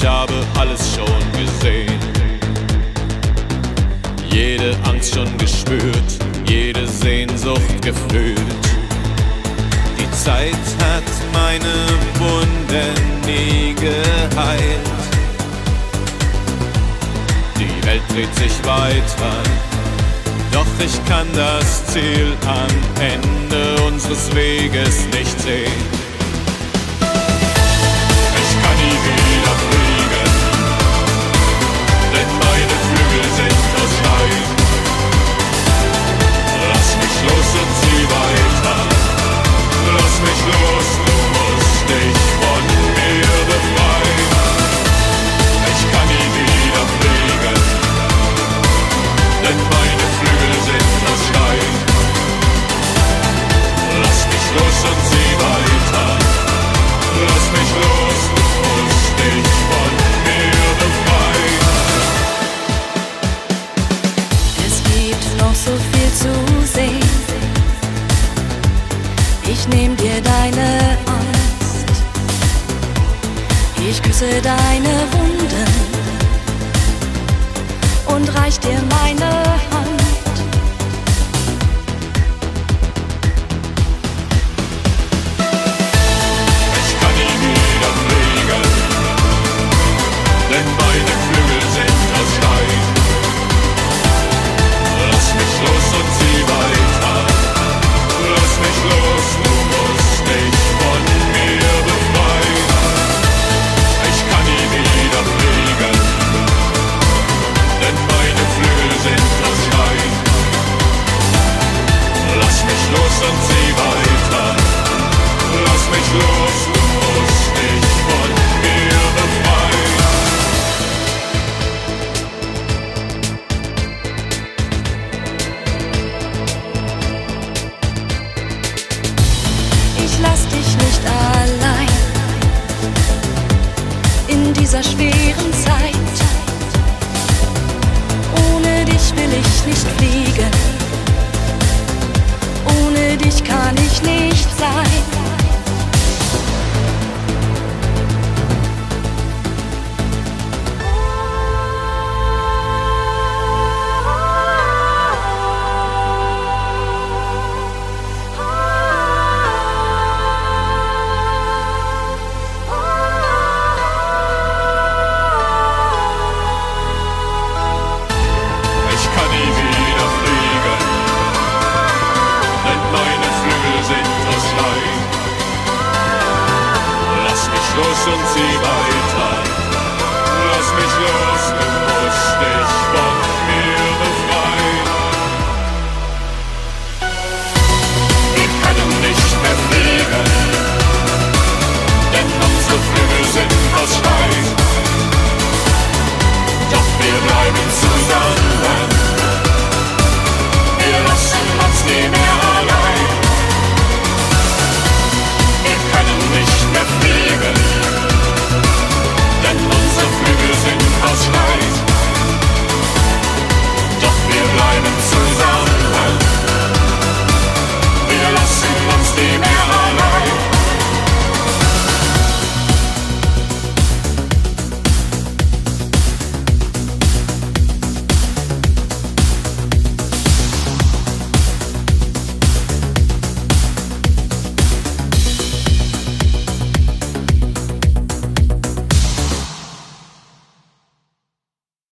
Ich habe alles schon gesehen, jede Angst schon gespürt, jede Sehnsucht gefühlt. Die Zeit hat meine Wunden nie geheilt. Die Welt dreht sich weiter, doch ich kann das Ziel am Ende unseres Weges nicht sehen. Ich nehm dir deine Angst. Ich küsse deine Wunden und reich dir meine Hand. und see weiter.